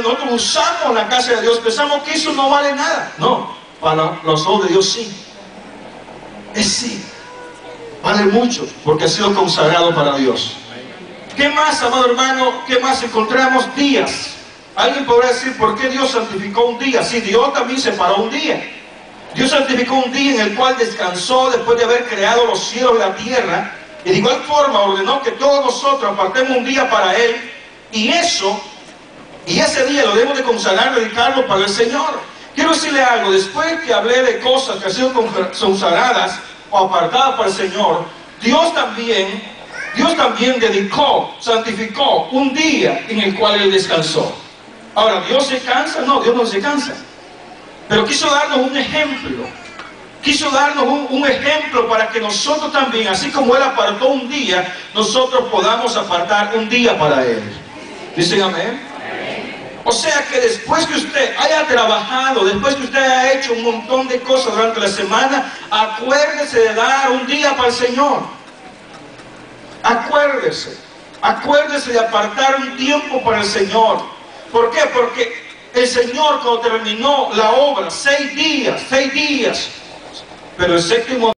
nosotros usamos la casa de Dios, pensamos que eso no vale nada. No, para los ojos de Dios sí. Es sí. Vale mucho porque ha sido consagrado para Dios. ¿Qué más, amado hermano? ¿Qué más encontramos? Días. Alguien podrá decir, ¿por qué Dios santificó un día? Sí, Dios también separó un día. Dios santificó un día en el cual descansó después de haber creado los cielos y la tierra. Y de igual forma ordenó que todos nosotros apartemos un día para Él. Y eso, y ese día lo debemos de consagrar, dedicarlo para el Señor. Quiero decirle algo, después que hablé de cosas que han sido consagradas o apartadas para el Señor, Dios también, Dios también dedicó, santificó un día en el cual Él descansó. Ahora, ¿Dios se cansa? No, Dios no se cansa. Pero quiso darnos un ejemplo. Quiso darnos un, ejemplo para que nosotros también, así como Él apartó un día, nosotros podamos apartar un día para Él. ¿Dicen amén? O sea que después que usted haya trabajado, después que usted haya hecho un montón de cosas durante la semana, acuérdese de dar un día para el Señor. Acuérdese. Acuérdese de apartar un tiempo para el Señor. ¿Por qué? Porque el Señor cuando terminó la obra, seis días, seis días, pero el séptimo